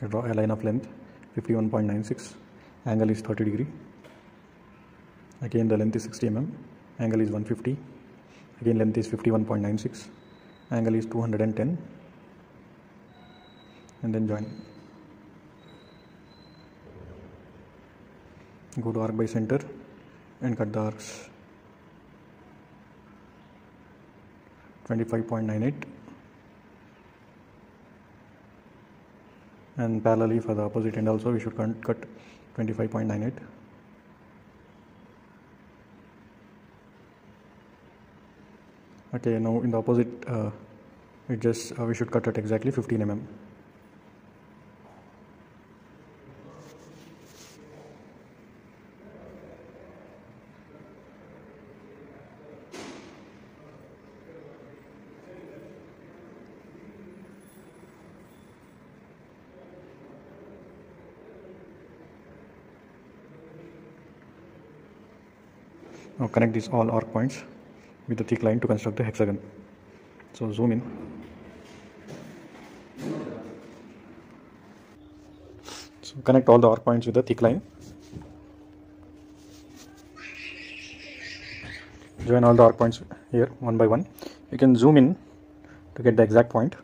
You draw a line of length 51.96 angle is 30 degree. Again the length is 60 mm angle is 150 again length is 51.96 angle is 210 and then join. Go to arc by center and cut the arcs. 25.98 and parallelly for the opposite end also we should cut 25.98 okay now in the opposite uh, we just uh, we should cut at exactly 15 mm Now connect these all arc points with the thick line to construct the hexagon. So zoom in. So connect all the arc points with the thick line. Join all the arc points here one by one. You can zoom in to get the exact point.